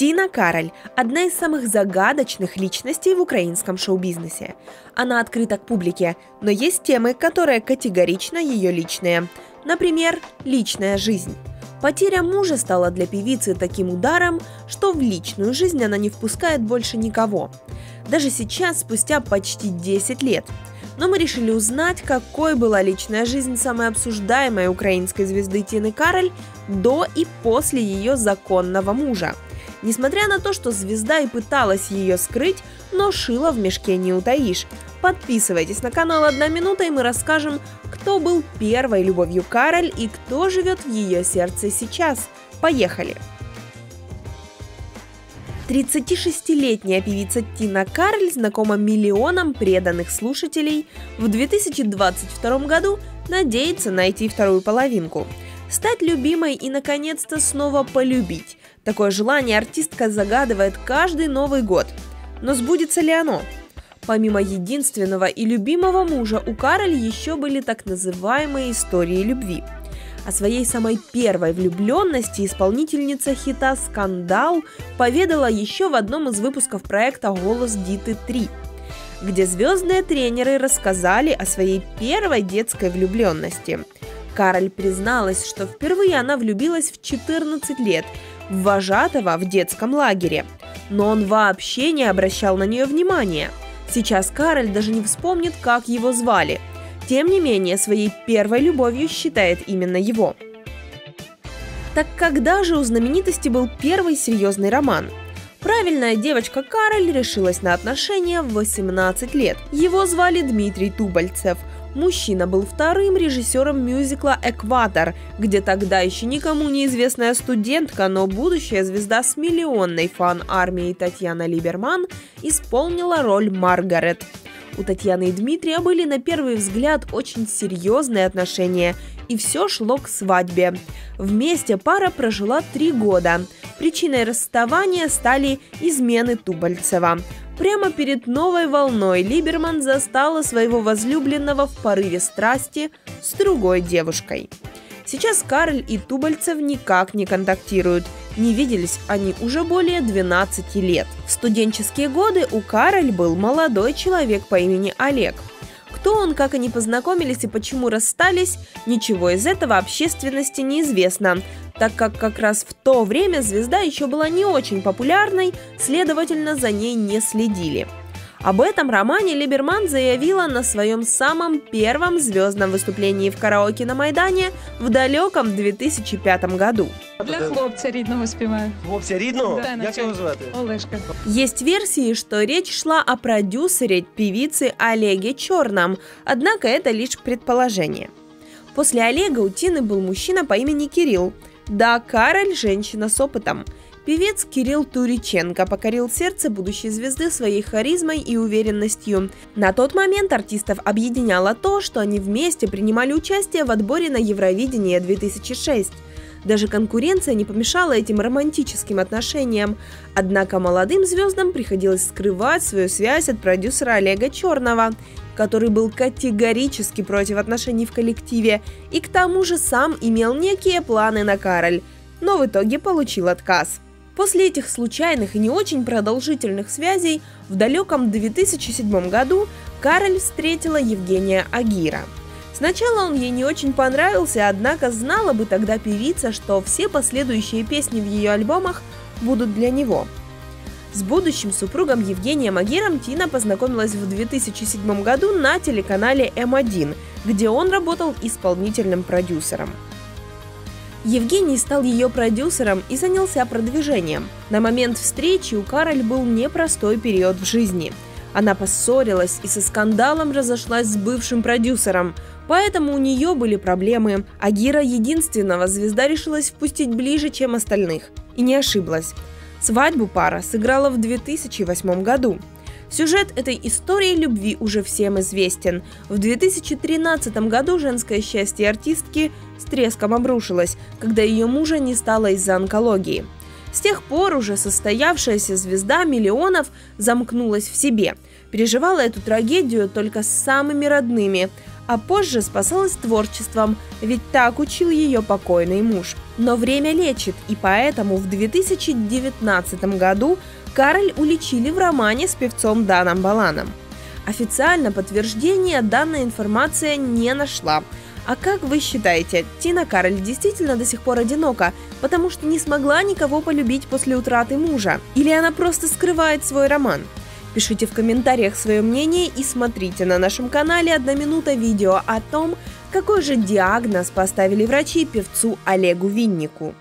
Тина Кароль – одна из самых загадочных личностей в украинском шоу-бизнесе. Она открыта к публике, но есть темы, которые категорично ее личные. Например, личная жизнь. Потеря мужа стала для певицы таким ударом, что в личную жизнь она не впускает больше никого. Даже сейчас, спустя почти 10 лет. Но мы решили узнать, какой была личная жизнь самой обсуждаемой украинской звезды Тины Кароль до и после ее законного мужа – Несмотря на то, что звезда и пыталась ее скрыть, но шила в мешке не утаишь. Подписывайтесь на канал «Одна минута» и мы расскажем, кто был первой любовью Кароль и кто живет в ее сердце сейчас. Поехали! 36-летняя певица Тина Карль знакома миллионам преданных слушателей. В 2022 году надеется найти вторую половинку. Стать любимой и, наконец-то, снова полюбить. Такое желание артистка загадывает каждый Новый год. Но сбудется ли оно? Помимо единственного и любимого мужа, у Кароль еще были так называемые истории любви. О своей самой первой влюбленности исполнительница хита «Скандал» поведала еще в одном из выпусков проекта «Голос Диты 3», где звездные тренеры рассказали о своей первой детской влюбленности. Кароль призналась, что впервые она влюбилась в 14 лет – вожатого в детском лагере. Но он вообще не обращал на нее внимания. Сейчас Кароль даже не вспомнит, как его звали. Тем не менее, своей первой любовью считает именно его. Так когда же у знаменитости был первый серьезный роман? Правильная девочка Кароль решилась на отношения в 18 лет. Его звали Дмитрий Тубальцев – Мужчина был вторым режиссером мюзикла «Экватор», где тогда еще никому неизвестная студентка, но будущая звезда с миллионной фан-армией Татьяна Либерман исполнила роль Маргарет. У Татьяны и Дмитрия были на первый взгляд очень серьезные отношения, и все шло к свадьбе. Вместе пара прожила три года. Причиной расставания стали измены Тубальцева. Прямо перед новой волной Либерман застала своего возлюбленного в порыве страсти с другой девушкой. Сейчас Карль и Тубальцев никак не контактируют. Не виделись они уже более 12 лет. В студенческие годы у Кароль был молодой человек по имени Олег. Кто он, как они познакомились и почему расстались, ничего из этого общественности неизвестно так как как раз в то время звезда еще была не очень популярной, следовательно, за ней не следили. Об этом романе Либерман заявила на своем самом первом звездном выступлении в караоке на Майдане в далеком 2005 году. Для хлопця рідного співаю. Хлопця рідного? Да, Як його звати? Олешка. Есть версии, что речь шла о продюсере певицы Олеге Черном, однако это лишь предположение. После Олега у Тины был мужчина по имени Кирилл – да, Кароль – женщина с опытом. Певец Кирилл Туриченко покорил сердце будущей звезды своей харизмой и уверенностью. На тот момент артистов объединяло то, что они вместе принимали участие в отборе на Евровидение 2006. Даже конкуренция не помешала этим романтическим отношениям. Однако молодым звездам приходилось скрывать свою связь от продюсера Олега Черного который был категорически против отношений в коллективе и к тому же сам имел некие планы на Кароль, но в итоге получил отказ. После этих случайных и не очень продолжительных связей в далеком 2007 году Кароль встретила Евгения Агира. Сначала он ей не очень понравился, однако знала бы тогда певица, что все последующие песни в ее альбомах будут для него – с будущим супругом Евгением Агиром Тина познакомилась в 2007 году на телеканале М1, где он работал исполнительным продюсером. Евгений стал ее продюсером и занялся продвижением. На момент встречи у Кароль был непростой период в жизни. Она поссорилась и со скандалом разошлась с бывшим продюсером, поэтому у нее были проблемы. Агира единственного звезда решилась впустить ближе, чем остальных. И не ошиблась. Свадьбу пара сыграла в 2008 году. Сюжет этой истории любви уже всем известен. В 2013 году женское счастье артистки с треском обрушилось, когда ее мужа не стало из-за онкологии. С тех пор уже состоявшаяся звезда миллионов замкнулась в себе, переживала эту трагедию только с самыми родными, а позже спасалась творчеством, ведь так учил ее покойный муж. Но время лечит, и поэтому в 2019 году Кароль уличили в романе с певцом Даном Баланом. Официально подтверждения данная информация не нашла. А как вы считаете, Тина Кароль действительно до сих пор одинока, потому что не смогла никого полюбить после утраты мужа? Или она просто скрывает свой роман? Пишите в комментариях свое мнение и смотрите на нашем канале «Одна минута» видео о том, какой же диагноз поставили врачи певцу Олегу Виннику.